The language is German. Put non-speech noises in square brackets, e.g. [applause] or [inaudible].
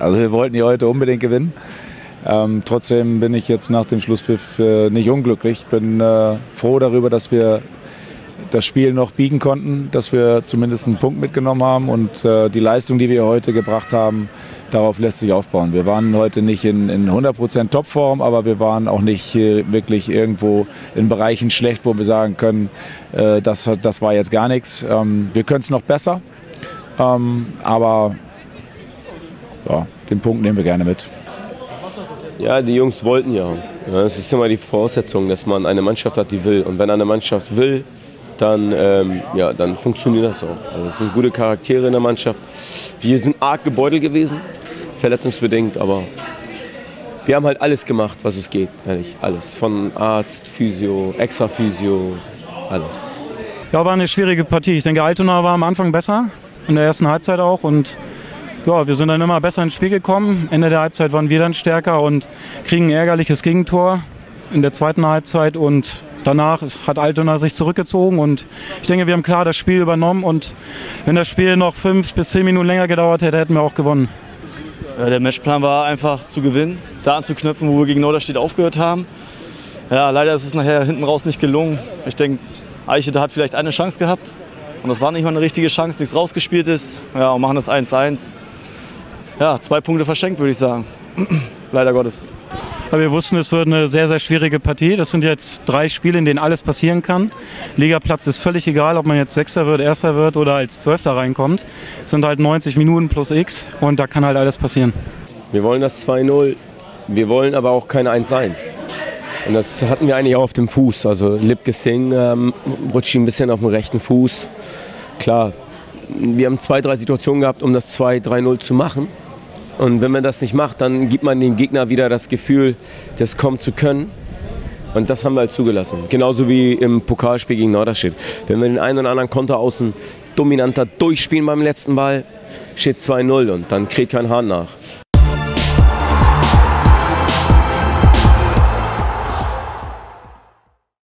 Also wir wollten hier heute unbedingt gewinnen. Ähm, trotzdem bin ich jetzt nach dem Schlusspfiff äh, nicht unglücklich. Ich bin äh, froh darüber, dass wir das Spiel noch biegen konnten, dass wir zumindest einen Punkt mitgenommen haben und äh, die Leistung, die wir heute gebracht haben, darauf lässt sich aufbauen. Wir waren heute nicht in, in 100% Topform, aber wir waren auch nicht äh, wirklich irgendwo in Bereichen schlecht, wo wir sagen können, äh, das, das war jetzt gar nichts. Ähm, wir können es noch besser, ähm, aber ja, den Punkt nehmen wir gerne mit. Ja, die Jungs wollten ja. Es ist immer die Voraussetzung, dass man eine Mannschaft hat, die will. Und wenn eine Mannschaft will, dann, ähm, ja, dann funktioniert das auch. Also es sind gute Charaktere in der Mannschaft. Wir sind arg gebeutelt gewesen, verletzungsbedingt, aber wir haben halt alles gemacht, was es geht, ehrlich, alles. Von Arzt, Physio, Extra-Physio, alles. Ja, war eine schwierige Partie. Ich denke, Altona war am Anfang besser, in der ersten Halbzeit auch und ja, wir sind dann immer besser ins Spiel gekommen. Ende der Halbzeit waren wir dann stärker und kriegen ein ärgerliches Gegentor in der zweiten Halbzeit und danach hat Altona sich zurückgezogen und ich denke, wir haben klar das Spiel übernommen und wenn das Spiel noch fünf bis zehn Minuten länger gedauert hätte, hätten wir auch gewonnen. Ja, der Matchplan war einfach zu gewinnen, da anzuknüpfen, wo wir gegen Norderstedt aufgehört haben. Ja, leider ist es nachher hinten raus nicht gelungen. Ich denke, Eichete hat vielleicht eine Chance gehabt und das war nicht mal eine richtige Chance, nichts rausgespielt ist. Ja, und machen das 1-1 ja, zwei Punkte verschenkt, würde ich sagen. [clears throat] Leider Gottes. Aber wir wussten, es wird eine sehr, sehr schwierige Partie. Das sind jetzt drei Spiele, in denen alles passieren kann. Ligaplatz ist völlig egal, ob man jetzt Sechster wird, Erster wird oder als Zwölfter reinkommt. Es sind halt 90 Minuten plus X und da kann halt alles passieren. Wir wollen das 2-0. Wir wollen aber auch kein 1-1. Und das hatten wir eigentlich auch auf dem Fuß. Also Lipkes Ding ähm, rutscht ein bisschen auf dem rechten Fuß. Klar, wir haben zwei, drei Situationen gehabt, um das 2-3-0 zu machen. Und wenn man das nicht macht, dann gibt man dem Gegner wieder das Gefühl, das kommen zu können. Und das haben wir halt zugelassen. Genauso wie im Pokalspiel gegen Norderstedt. Wenn wir den einen oder anderen Konter außen dominanter durchspielen beim letzten Ball, steht es 2-0 und dann kriegt kein Hahn nach.